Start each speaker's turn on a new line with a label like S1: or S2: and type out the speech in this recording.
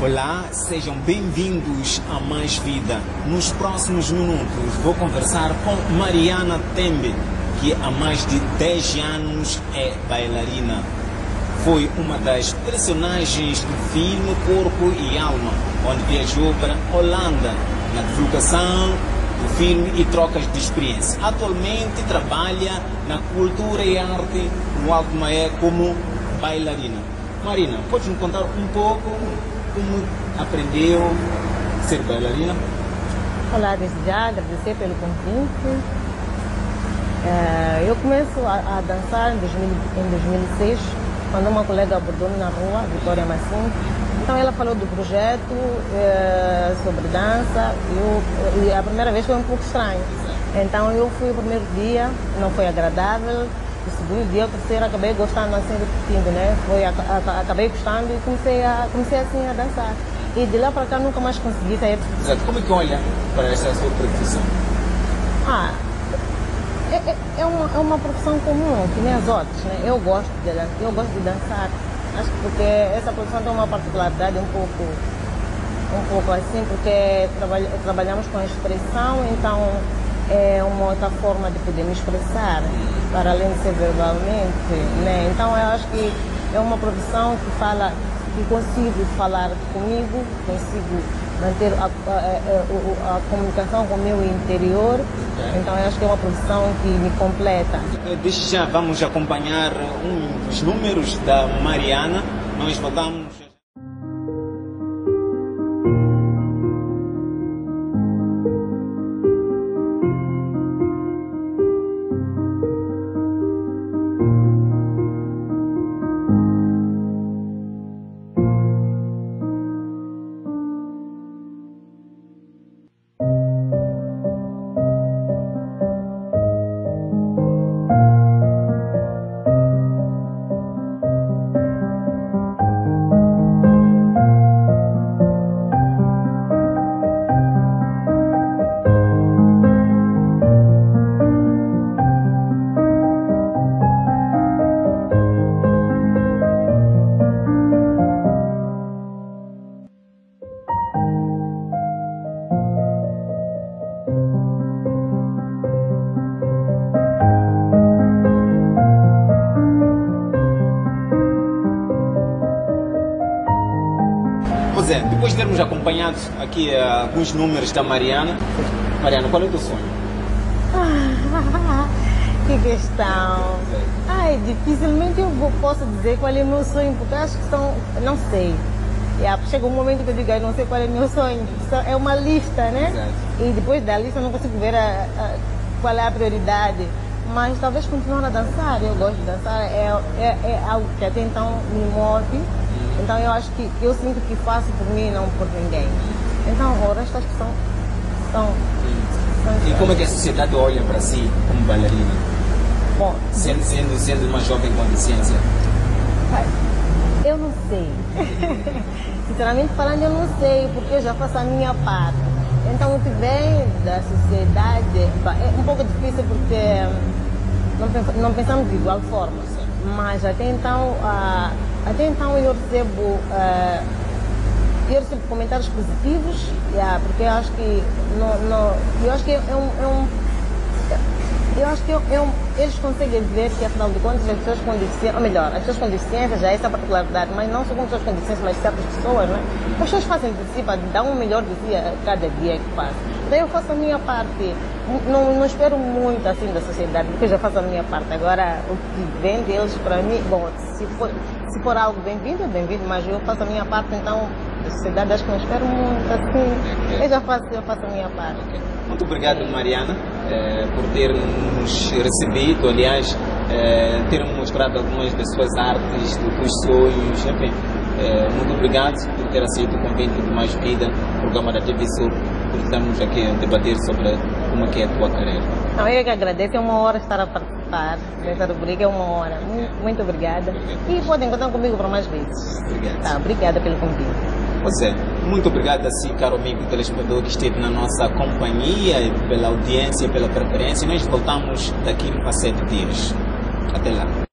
S1: Olá, sejam bem-vindos a Mais Vida. Nos próximos minutos vou conversar com Mariana Tembe, que há mais de 10 anos é bailarina. Foi uma das personagens do filme Corpo e Alma, onde viajou para Holanda na divulgação do filme e trocas de experiência. Atualmente trabalha na cultura e arte no Alto Maé como bailarina. Marina, pode me contar um pouco como aprendeu ser bailarina?
S2: Olá, desde já agradecer pelo convite. É, eu começo a, dançar em, 2000, em 2006, quando uma colega abordou-me na rua, Vitória Massim. Então ela falou do projeto é, sobre dança eu, e a primeira vez foi um pouco estranho. Então eu fui o primeiro dia, não foi agradável. O segundo dia, o terceiro, acabei gostando assim, repetindo, né? Foi, a, a, acabei gostando e comecei, a, comecei assim a dançar. E de lá para cá nunca mais consegui sair.
S1: Exato. Como é que olha para essa sua profissão?
S2: Ah, é, é, é, uma, é uma profissão comum, que nem as outras, né? Eu gosto de, eu gosto de dançar. Acho que porque essa profissão tem uma particularidade um pouco, um pouco assim, porque trabalha, trabalhamos com a expressão, então é uma outra forma de poder me expressar, para além de ser verbalmente. Né? Então eu acho que é uma profissão que fala, que consigo falar comigo, consigo manter a, a, a, a comunicação com o meu interior. Então eu acho que é uma profissão que me completa.
S1: Desde já vamos acompanhar um dos números da Mariana. Nós voltamos. Termos acompanhado aqui uh, alguns números da Mariana, Mariana, qual é o teu sonho?
S2: que questão! Ai, dificilmente eu vou, posso dizer qual é o meu sonho, porque acho que são. Não sei. Yeah, chega um momento que eu digo, não sei qual é o meu sonho. É uma lista, né?
S1: Exato.
S2: E depois da lista eu não consigo ver a, a, qual é a prioridade. Mas talvez continuar a dançar. Eu gosto de dançar. É, é, é algo que até então me move. Então eu acho que eu sinto que faço por mim e não por ninguém. Então resto acho que são. são,
S1: E como é que a sociedade olha para si como bailarina?
S2: Bom,
S1: Sendo, sendo, sendo uma jovem com deficiência?
S2: eu não sei. Sinceramente falando, eu não sei, porque eu já faço a minha parte. Então o que vem da sociedade é um pouco difícil porque hum, não, pens- não pensamos de igual forma. Mas até então, ah, até então eu recebo, ah, eu recebo comentários positivos, yeah, porque eu acho que não, não, eu acho que é um, é um eu acho que eu, eu, eles conseguem ver que, afinal de contas, as pessoas com deficiência, ou melhor, as pessoas com deficiência já é essa particularidade, mas não só com pessoas com deficiência, mas certas pessoas, né? As pessoas fazem de si para dar um melhor de si a cada dia que passa. Daí eu faço a minha parte. Não, não espero muito assim da sociedade, porque eu já faço a minha parte. Agora, o que vem deles para mim, bom, se for, se for algo bem-vindo, é bem-vindo, mas eu faço a minha parte, então da sociedade acho que não espero muito assim. Eu já faço, eu faço a minha parte.
S1: Muito obrigado, Mariana, eh, por ter nos recebido, aliás, eh, ter mostrado algumas das suas artes, dos seus sonhos, enfim. Eh, muito obrigado por ter aceito o convite de Mais Vida, programa da TV Sul, por estarmos aqui a debater sobre como é que é a tua carreira.
S2: Não, eu que agradeço, é uma hora estar a participar dessa rubrica, é uma hora. Muito, muito obrigada. E podem contar comigo para mais vezes.
S1: Obrigado.
S2: Tá, obrigada pelo convite.
S1: É, muito obrigado a si, caro amigo telespectador que esteve na nossa companhia, pela audiência, pela preferência. Nós voltamos daqui a sete dias. Até lá.